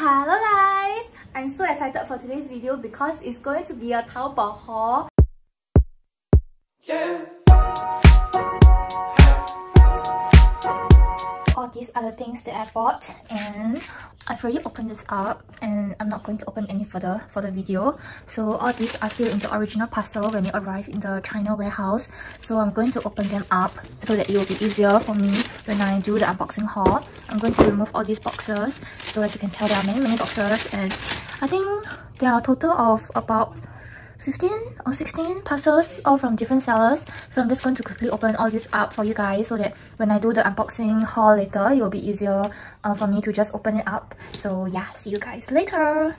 Hello guys! I'm so excited for today's video because it's going to be a Taobao haul. These other things that I bought and I've already opened this up and I'm not going to open any further for the video. So all these are still in the original parcel when they arrive in the China warehouse. So I'm going to open them up so that it will be easier for me when I do the unboxing haul. I'm going to remove all these boxes so as you can tell there are many many boxes and I think there are a total of about 15 or 16 parcels all from different sellers. So i'm just going to quickly open all this up for you guys so that when i do the unboxing haul later it will be easier uh, for me to just open it up. So yeah see you guys later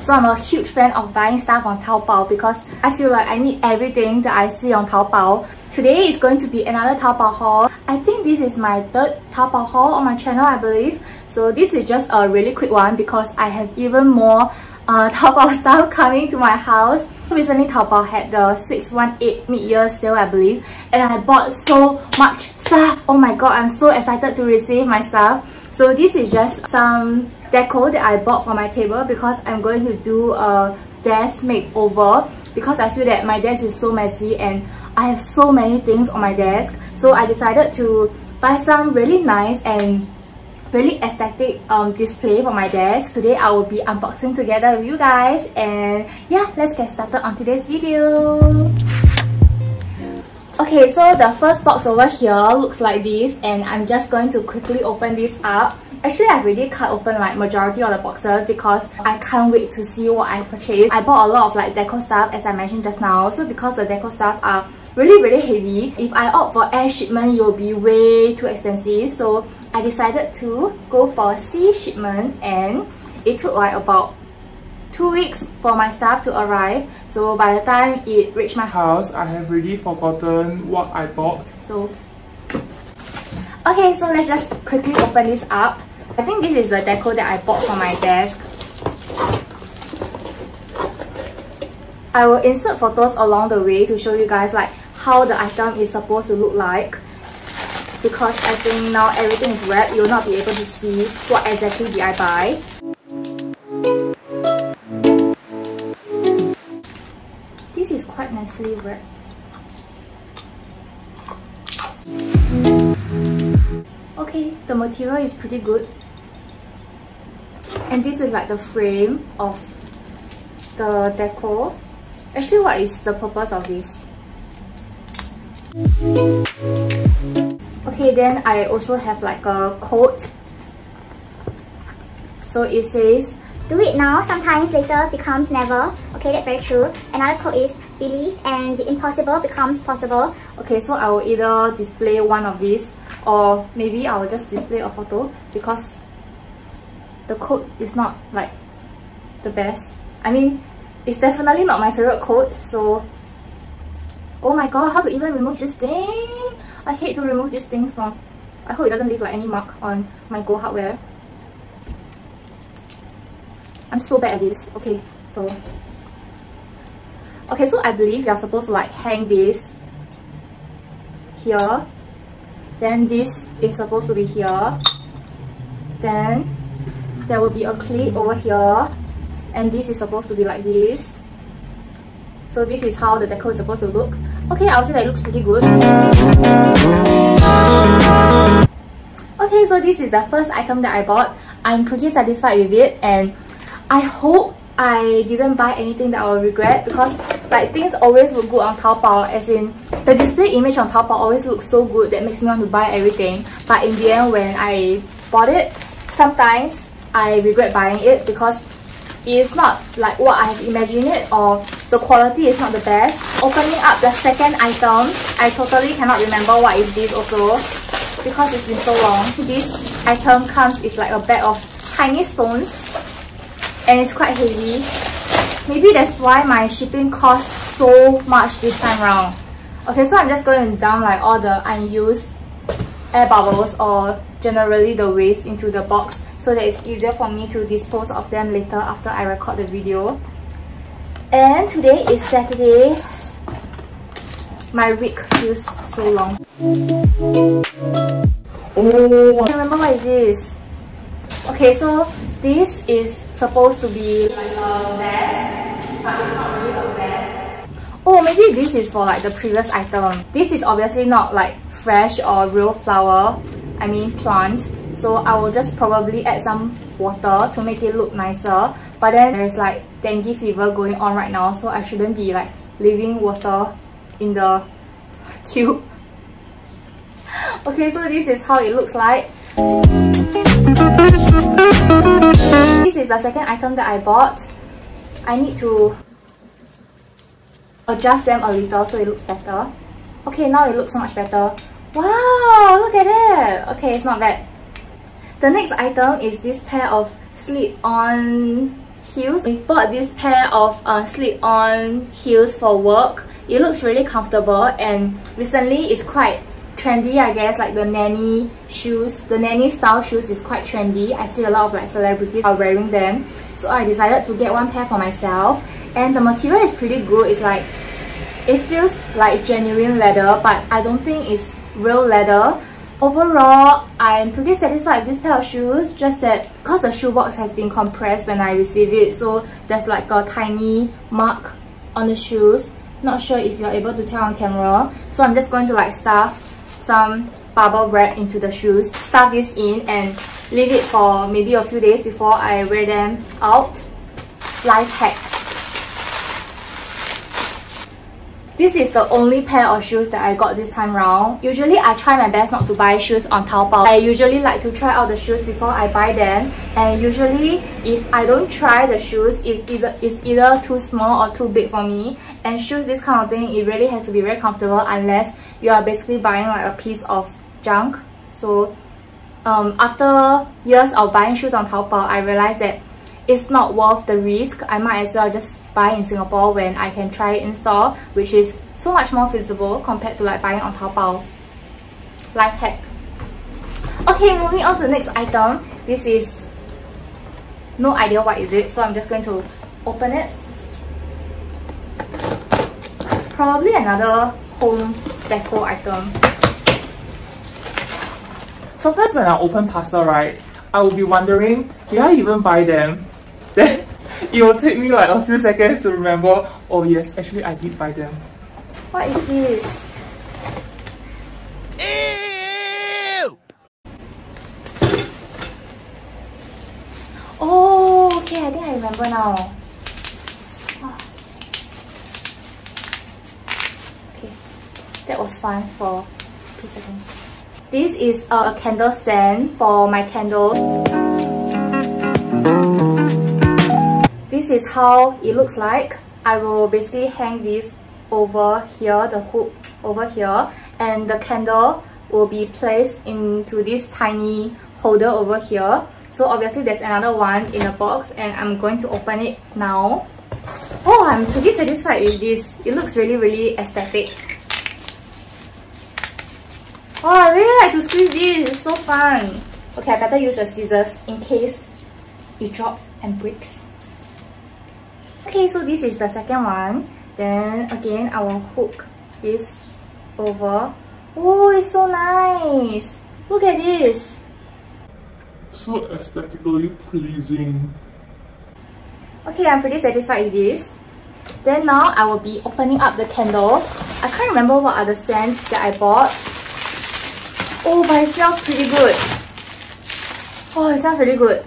So I'm a huge fan of buying stuff on Taobao because I feel like I need everything that I see on Taobao. Today is going to be another Taobao haul. I think this is my third Taobao haul on my channel, I believe. So this is just a really quick one because I have even more uh, Taobao stuff coming to my house. Recently Taobao had the 618 mid-year sale I believe and I bought so much stuff. Oh my god, I'm so excited to receive my stuff. So this is just some deco that I bought for my table because I'm going to do a desk makeover because I feel that my desk is so messy and I have so many things on my desk. So I decided to buy some really nice and really aesthetic um, display for my desk. Today I will be unboxing together with you guys and yeah, let's get started on today's video. Okay, so the first box over here looks like this and I'm just going to quickly open this up. Actually, I've already cut open like majority of the boxes because I can't wait to see what I purchased. I bought a lot of like deco stuff as I mentioned just now. So because the deco stuff are really really heavy, if I opt for air shipment, it will be way too expensive. So I decided to go for sea shipment and it took like about two weeks for my stuff to arrive. So by the time it reached my house I have really forgotten what I bought. So okay so let's just quickly open this up. I think this is the deco that I bought for my desk. I will insert photos along the way to show you guys like how the item is supposed to look like. Because I think now everything is wet, you will not be able to see what exactly did I buy. Okay, the material is pretty good. And this is like the frame of the deco. Actually, what is the purpose of this? Okay, then I also have like a quote. So it says, Do it now, sometimes later becomes never. Okay, that's very true. Another quote is, Believe and the impossible becomes possible. Okay, so I will either display one of these or maybe I will just display a photo because the quote is not like the best. I mean, it's definitely not my favorite quote, so oh my god, how to even remove this thing? I hate to remove this thing from... I hope it doesn't leave like any mark on my Go hardware. I'm so bad at this. Okay, so... Okay, so I believe you're supposed to like hang this here. Then this is supposed to be here. Then there will be a clip over here. And this is supposed to be like this. So this is how the deco is supposed to look. Okay, I would say that it looks pretty good. Okay, so this is the first item that I bought. I'm pretty satisfied with it and I hope I didn't buy anything that I will regret because like things always look good on Taobao as in the display image on Taobao always looks so good that makes me want to buy everything but in the end when I bought it sometimes I regret buying it because it's not like what I have imagined it or the quality is not the best. Opening up the second item, I totally cannot remember what is this also because it's been so long. This item comes with like a bag of tiny stones and it's quite heavy. Maybe that's why my shipping costs so much this time around. Okay, so I'm just going to dump like all the unused air bubbles or generally the waste into the box so that it's easier for me to dispose of them later after I record the video. And today is Saturday. My week feels so long. Oh, I remember what is this. Okay, so this is supposed to be like a vest, Oh, maybe this is for like the previous item. This is obviously not like fresh or real flower, I mean plant. So I will just probably add some water to make it look nicer. But then there's like dengue fever going on right now, so I shouldn't be like leaving water in the tube. Okay, so this is how it looks like. This is the second item that I bought. I need to adjust them a little so it looks better. Okay, now it looks so much better. Wow, look at that. Okay, it's not bad. The next item is this pair of slip-on heels. We bought this pair of uh, slip-on heels for work. It looks really comfortable and recently it's quite trendy I guess like the nanny shoes. The nanny style shoes is quite trendy. I see a lot of like celebrities are wearing them. So I decided to get one pair for myself. And the material is pretty good. It's like it feels like genuine leather but I don't think it's real leather. Overall I'm pretty satisfied with this pair of shoes just that because the shoe box has been compressed when I received it. So there's like a tiny mark on the shoes. Not sure if you're able to tell on camera. So I'm just going to like stuff some bubble wrap into the shoes, stuff this in and leave it for maybe a few days before I wear them out. Life hack. This is the only pair of shoes that I got this time round. Usually I try my best not to buy shoes on Taobao. I usually like to try out the shoes before I buy them and usually if I don't try the shoes, it's either, it's either too small or too big for me and shoes this kind of thing, it really has to be very comfortable unless you are basically buying like a piece of junk. So um, after years of buying shoes on Taobao, I realized that it's not worth the risk. I might as well just buy in Singapore when I can try it in store, which is so much more feasible compared to like buying on Taobao. Life hack. Okay, moving on to the next item. This is no idea what is it, so I'm just going to open it. Probably another home deco item. Sometimes when I open parcel, right, I will be wondering, did I even buy them? Then it will take me like a few seconds to remember, oh yes, actually I did buy them. What is this? Ew! Oh, okay, I think I remember now. Ah. Okay, that was fine for two seconds. This is a candle stand for my candle. This is how it looks like. I will basically hang this over here, the hook over here, and the candle will be placed into this tiny holder over here. So obviously there's another one in the box and I'm going to open it now. Oh, I'm pretty satisfied with this. It looks really, really aesthetic. Oh, I really like to squeeze this. It's so fun. Okay, I better use the scissors in case it drops and breaks. Okay, so this is the second one. Then again, I will hook this over. Oh, it's so nice. Look at this. So aesthetically pleasing. Okay, I'm pretty satisfied with this. Then now I will be opening up the candle. I can't remember what the scents that I bought. Oh, but it smells pretty good. Oh, it smells really good.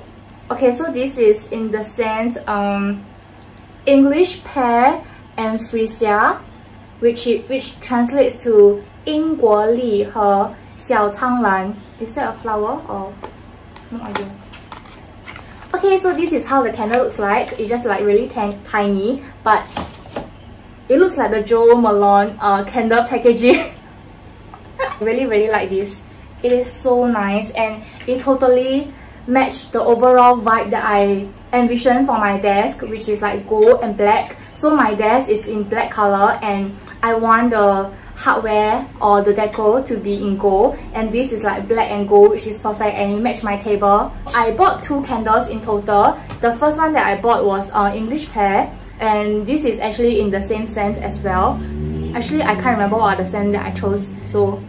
Okay, so this is in the scent um, English pear and freesia, which it, which translates to 英国梨和小苍兰. Is that a flower or no idea? Okay, so this is how the candle looks like. It's just like really tiny, but it looks like the Jo Malone uh, candle packaging. really really like this it is so nice and it totally matched the overall vibe that I envisioned for my desk which is like gold and black so my desk is in black color and I want the hardware or the deco to be in gold and this is like black and gold which is perfect and it matched my table. I bought two candles in total. The first one that I bought was uh, English pear and this is actually in the same scent as well. Actually I can't remember what the scent that I chose so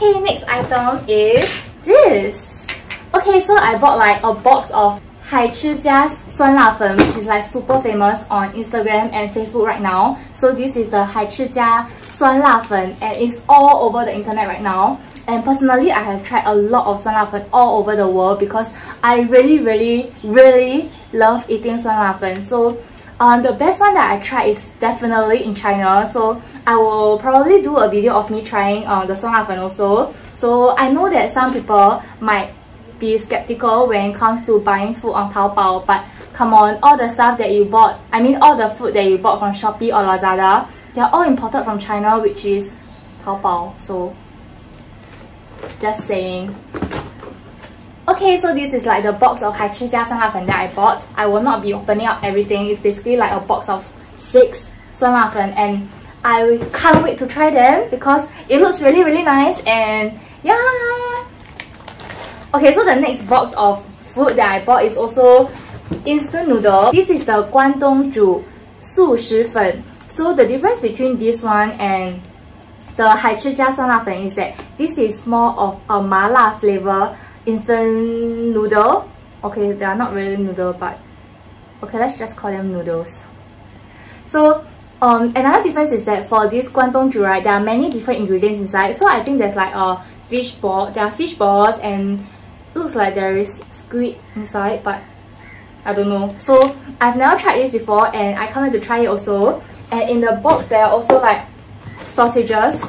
Okay, next item is this. Okay, so I bought like a box of Hai Chi Jia's Suan La Fen, which is like super famous on Instagram and Facebook right now. So this is the Hai Chi Jia Suan La Fen and it's all over the internet right now. And personally, I have tried a lot of Suan La Fen all over the world because I really, really, really love eating Suan La Fen. So um, the best one that I tried is definitely in China. So I will probably do a video of me trying uh, the Suan La Fen also. So I know that some people might be skeptical when it comes to buying food on Taobao. But come on, all the stuff that you bought, I mean all the food that you bought from Shopee or Lazada, they're all imported from China, which is Taobao. So just saying. Okay, so this is like the box of Hai Suan La Fen that I bought. I will not be opening up everything. It's basically like a box of six Suan La Fen and I can't wait to try them because it looks really really nice and yeah. Okay, so the next box of food that I bought is also instant noodle. This is the Guangdong Zhu Su Shi Fen. So the difference between this one and the Hai Suan La Fen is that this is more of a mala flavor instant noodle. Okay, they are not really noodle, but okay, let's just call them noodles. So um, another difference is that for this Guangdong Zhu, right, there are many different ingredients inside. So I think there's like a fish ball, there are fish balls and looks like there is squid inside, but I don't know. So I've never tried this before and I can't wait to try it also. And in the box, there are also like sausages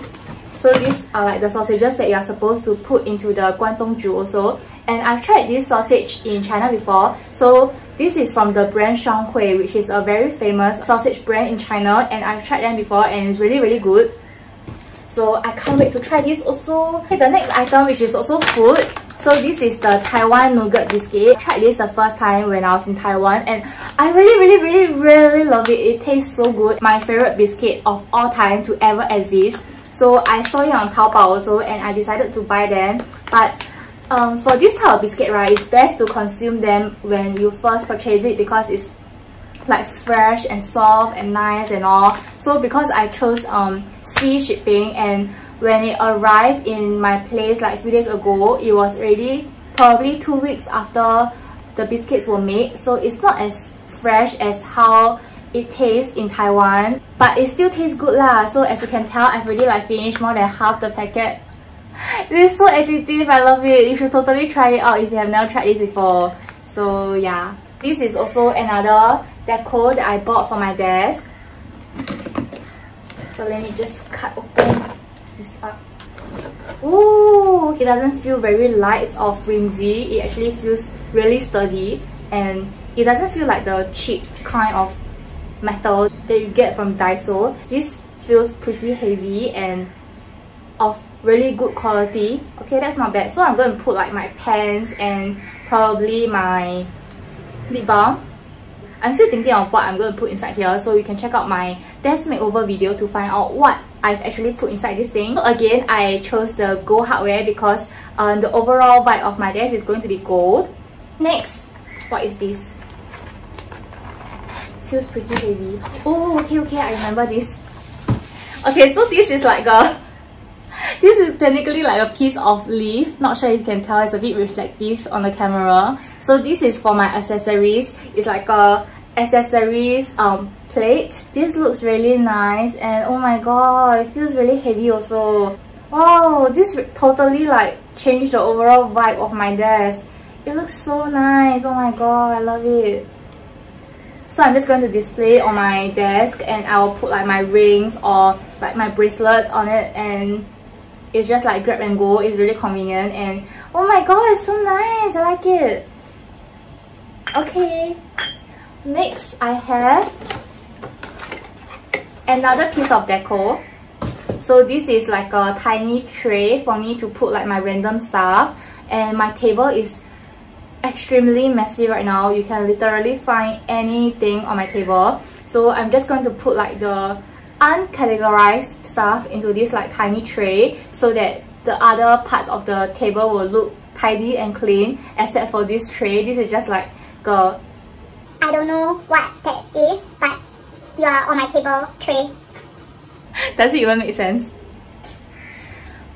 so these are uh, like the sausages that you are supposed to put into the Guangdong also. And I've tried this sausage in China before. So this is from the brand Shuanghui, which is a very famous sausage brand in China. And I've tried them before and it's really, really good. So I can't wait to try this also. Okay, the next item, which is also food. So this is the Taiwan Nougat Biscuit. I tried this the first time when I was in Taiwan and I really, really, really, really love it. It tastes so good. My favorite biscuit of all time to ever exist. So I saw it on Taobao also and I decided to buy them. But um, for this type of biscuit, right, it's best to consume them when you first purchase it because it's like fresh and soft and nice and all. So because I chose um, sea shipping and when it arrived in my place like a few days ago, it was already probably two weeks after the biscuits were made. So it's not as fresh as how it tastes in Taiwan but it still tastes good lah. So as you can tell I've already like finished more than half the packet. It is so addictive. I love it. You should totally try it out if you have never tried this before. So yeah. This is also another deco that I bought for my desk. So let me just cut open this up. Ooh, it doesn't feel very light or flimsy. It actually feels really sturdy and it doesn't feel like the cheap kind of metal that you get from Daiso. This feels pretty heavy and of really good quality. Okay, that's not bad. So I'm going to put like my pens and probably my lip balm. I'm still thinking of what I'm going to put inside here so you can check out my desk makeover video to find out what I've actually put inside this thing. So again, I chose the gold hardware because um, the overall vibe of my desk is going to be gold. Next, what is this? Feels pretty heavy. Oh, okay, okay, I remember this. Okay, so this is like a... This is technically like a piece of leaf. Not sure if you can tell, it's a bit reflective on the camera. So this is for my accessories. It's like a accessories um plate. This looks really nice and oh my god, it feels really heavy also. Wow, this totally like changed the overall vibe of my desk. It looks so nice. Oh my god, I love it. So I'm just going to display it on my desk and I'll put like my rings or like my bracelets on it and it's just like grab and go. It's really convenient and oh my god, it's so nice. I like it. Okay. Next, I have another piece of deco. So this is like a tiny tray for me to put like my random stuff and my table is extremely messy right now. You can literally find anything on my table. So I'm just going to put like the uncategorized stuff into this like tiny tray so that the other parts of the table will look tidy and clean except for this tray. This is just like a... I don't know what that is, but you are on my table tray. Does it even make sense?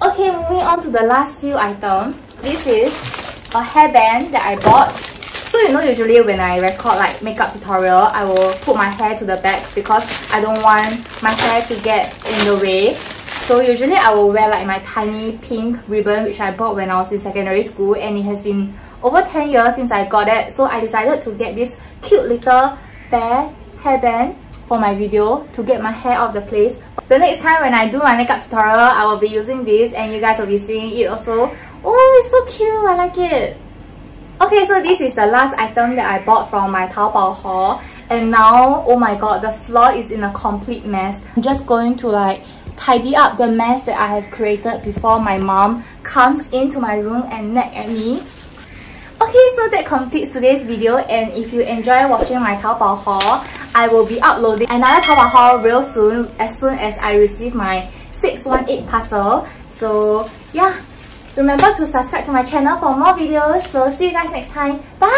Okay, moving on to the last few items. This is a hairband that I bought. So you know usually when I record like makeup tutorial, I will put my hair to the back because I don't want my hair to get in the way. So usually I will wear like my tiny pink ribbon which I bought when I was in secondary school and it has been over 10 years since I got it. So I decided to get this cute little bear hairband for my video to get my hair out of the place. The next time when I do my makeup tutorial, I will be using this and you guys will be seeing it also. Oh, it's so cute. I like it. Okay, so this is the last item that I bought from my Taobao haul. And now, oh my god, the floor is in a complete mess. I'm just going to like tidy up the mess that I have created before my mom comes into my room and nag at me. Okay, so that completes today's video and if you enjoy watching my Taobao haul, I will be uploading another Taobao haul real soon as soon as I receive my 618 parcel. So yeah, remember to subscribe to my channel for more videos. So see you guys next time. Bye!